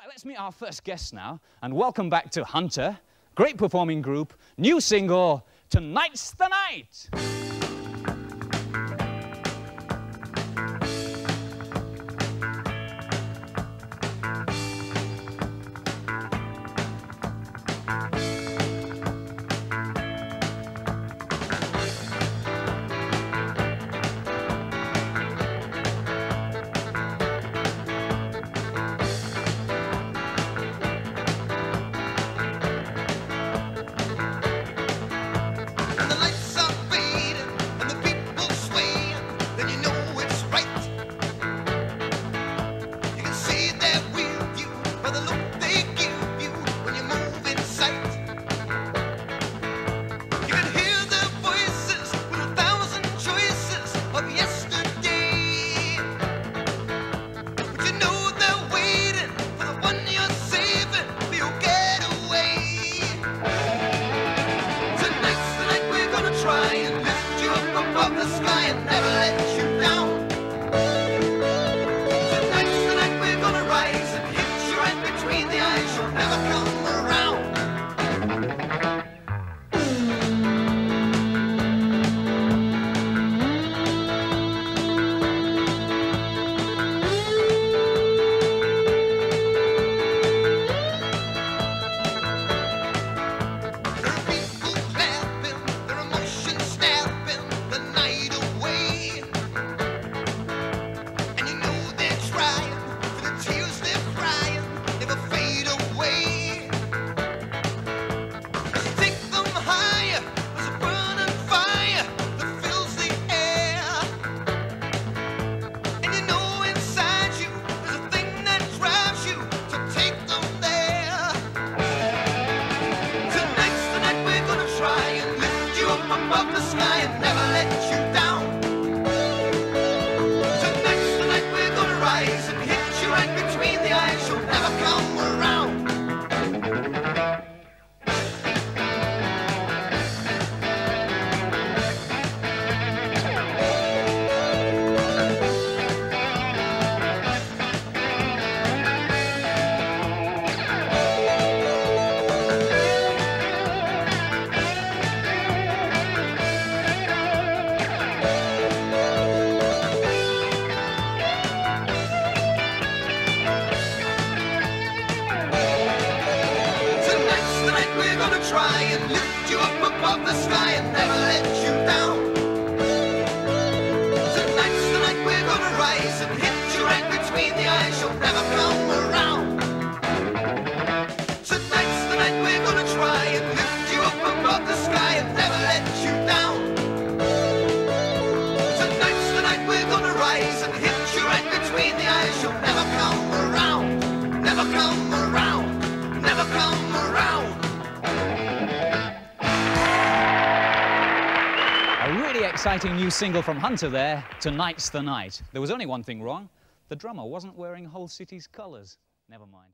Right, let's meet our first guest now, and welcome back to Hunter, great performing group, new single, Tonight's the Night. Try and lift you up above the sky and never exciting new single from Hunter there, Tonight's the Night. There was only one thing wrong. The drummer wasn't wearing Hull City's colours. Never mind.